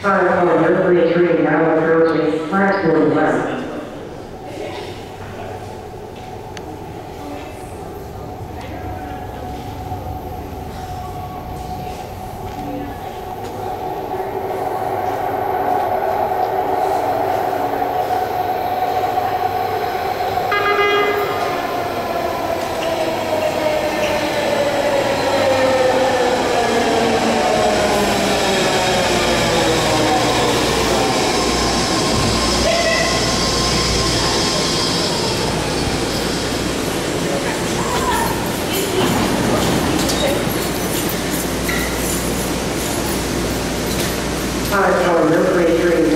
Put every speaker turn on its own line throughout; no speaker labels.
Five oh, Mercury three, now approaching the West.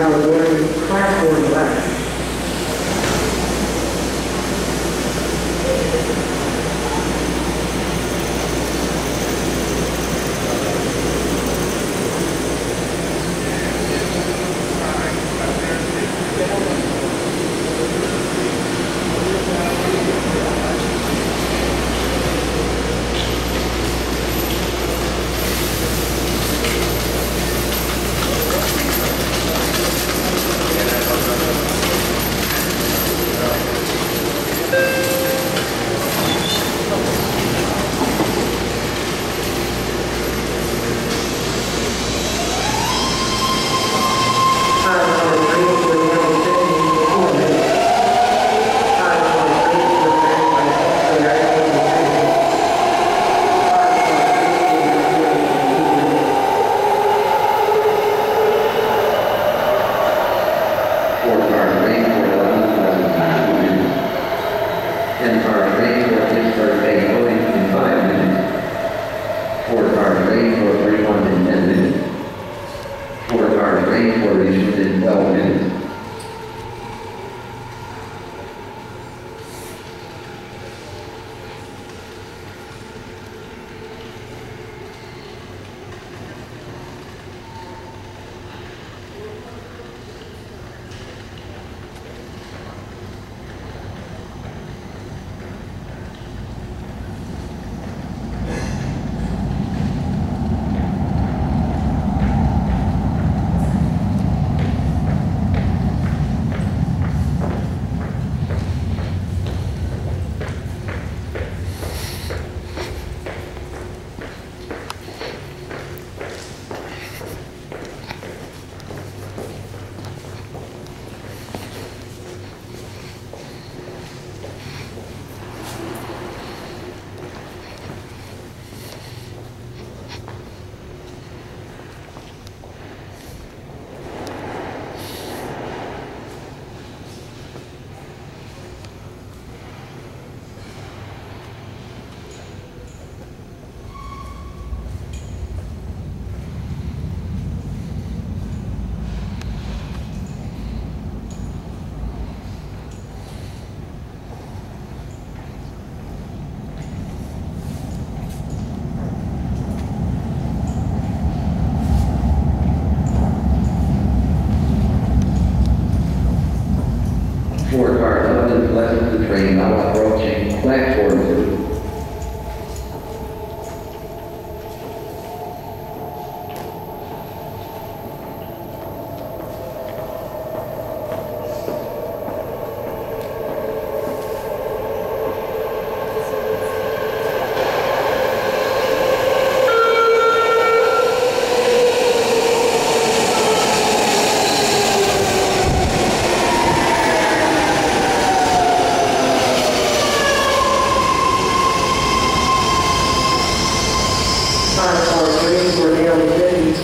our very platform left.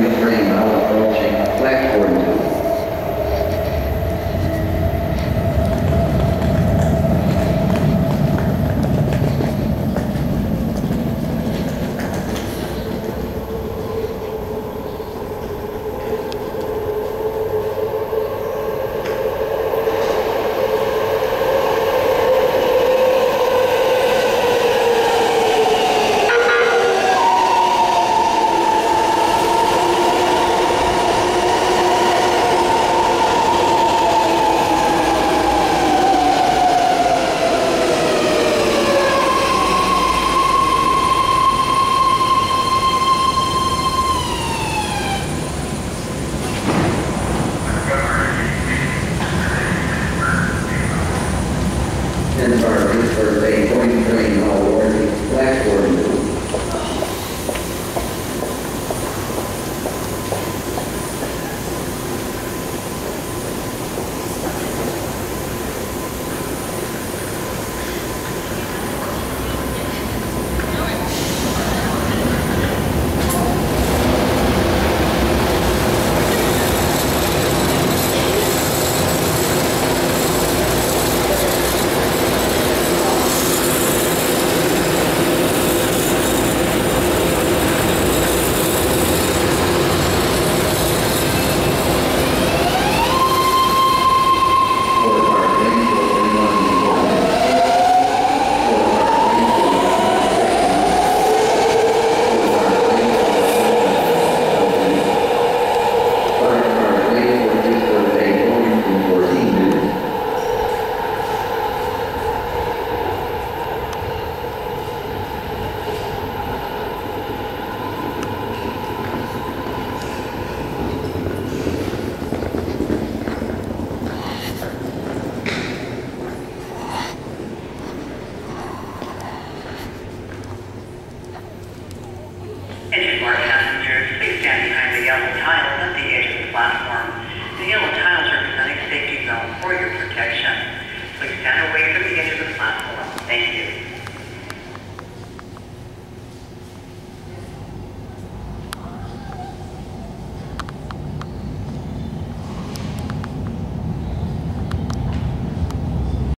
my dream. I to approaching a blackboard.